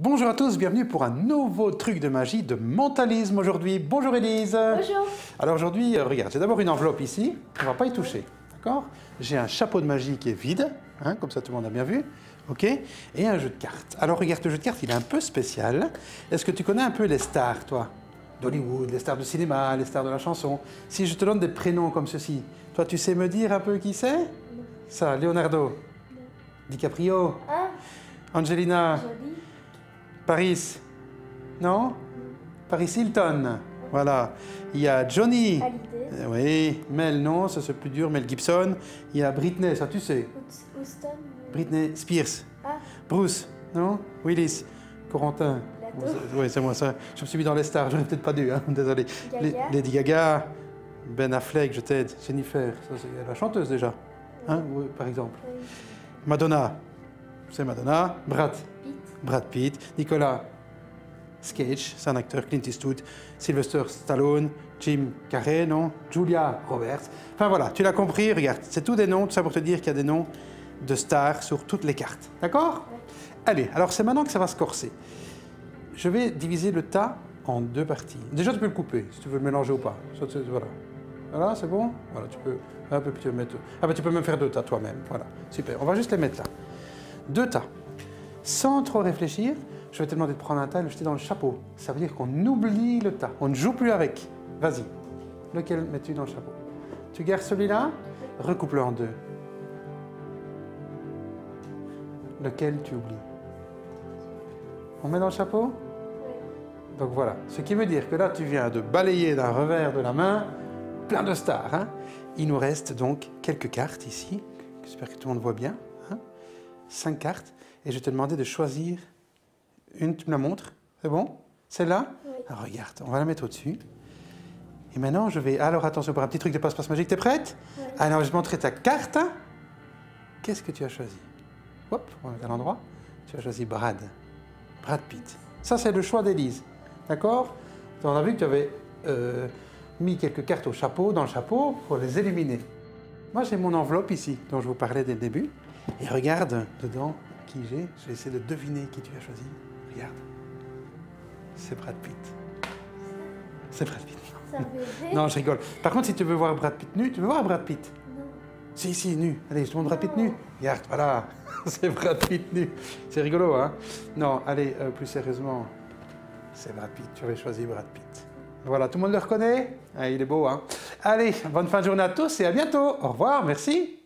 Bonjour à tous, bienvenue pour un nouveau truc de magie de mentalisme aujourd'hui. Bonjour Elise. Bonjour. Alors aujourd'hui, euh, regarde, j'ai d'abord une enveloppe ici, on va pas y toucher, d'accord? J'ai un chapeau de magie qui est vide, hein, comme ça tout le monde a bien vu, ok? Et un jeu de cartes. Alors regarde, le jeu de cartes, il est un peu spécial. Est-ce que tu connais un peu les stars, toi? D'Hollywood, les stars du cinéma, les stars de la chanson. Si je te donne des prénoms comme ceci, toi tu sais me dire un peu qui c'est? Ça, Leonardo DiCaprio Ah, Angelina. Paris Non? Paris Hilton. Voilà. Il y a Johnny. Hallyday. Euh, Oui. Mel, non, ça c'est plus dur. Mel Gibson. Il y a Britney, ça tu sais. Houst- Houston. euh, Britney Spears. Ah, Bruce, non? Willis. Corentin. Oui, c'est moi ça. Je me suis mis dans les stars, j'aurais peut-être pas dû, hein, désolé. Gaga. Lady Gaga, Ben Affleck, je t'aide. Jennifer, ça c'est la chanteuse déjà. Hein, oui, par exemple. oui. Madonna, c'est Madonna. Brad, Pete. Brad Pitt, Nicolas Cage, c'est un acteur, Clint Eastwood, Sylvester Stallone, Jim Carrey, non Julia Roberts. Enfin voilà, tu l'as compris, regarde, c'est tous des noms, tout ça pour te dire qu'il y a des noms de stars sur toutes les cartes. D'accord? Allez, alors c'est maintenant que ça va se corser. Je vais diviser le tas en deux parties. Déjà, tu peux le couper, si tu veux le mélanger ou pas. Voilà. Voilà, c'est bon? Voilà, tu peux... Un peu, peux mettre... Ah bah tu peux même faire deux tas toi-même. Voilà, super. On va juste les mettre là. Deux tas. Sans trop réfléchir, je vais te demander de prendre un tas et le jeter dans le chapeau. Ça veut dire qu'on oublie le tas. On ne joue plus avec. Vas-y. Lequel mets-tu dans le chapeau? Tu gardes celui-là? Recoupe-le en deux. Lequel tu oublies? On met dans le chapeau? Donc voilà, ce qui veut dire que là, tu viens de balayer d'un revers de la main plein de stars. hein. Il nous reste donc quelques cartes ici. J'espère que tout le monde voit bien. Cinq cartes. Et je te demander de choisir une. Tu me la montres? C'est bon? Celle-là? Oui. Alors regarde, on va la mettre au-dessus. Et maintenant, je vais. Alors attention pour un petit truc de passe-passe magique. T'es prête? Oui. Alors, je vais te montrer ta carte. hein. Qu'est-ce que tu as choisi? Hop, on va mettre à l'endroit. Tu as choisi Brad. Brad Pitt. Ça, c'est le choix d'Élise. D'accord? On a vu que tu avais euh, mis quelques cartes au chapeau, dans le chapeau, pour les éliminer. Moi, j'ai mon enveloppe ici, dont je vous parlais dès le début. Et regarde dedans qui j'ai. Je vais essayer de deviner qui tu as choisi. Regarde. C'est Brad Pitt. C'est Brad Pitt. Bébé Non, je rigole. Par contre, si tu veux voir Brad Pitt nu, tu veux voir Brad Pitt Non. si, si, nu. Allez, je te montre Brad Pitt nu. Regarde, voilà. c'est Brad Pitt nu. C'est rigolo, hein Non, allez, euh, plus sérieusement. C'est Brad Pitt. Tu avais choisi Brad Pitt. Voilà, tout le monde le reconnaît? Ah, Il est beau, hein Allez, bonne fin de journée à tous et à bientôt. Au revoir, merci.